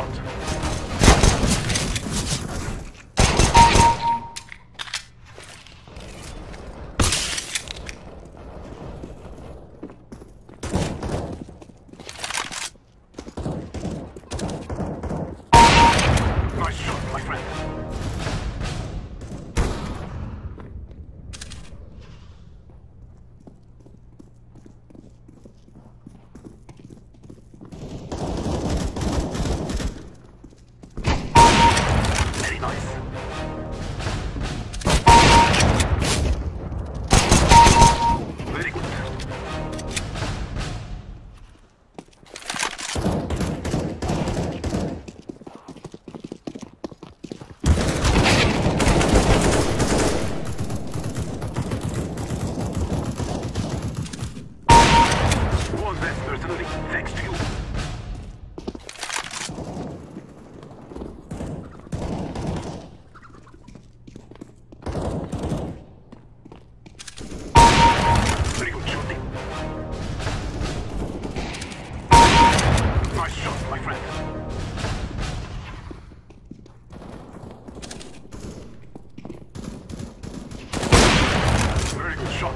shot. personally, thanks to you. Very good shot.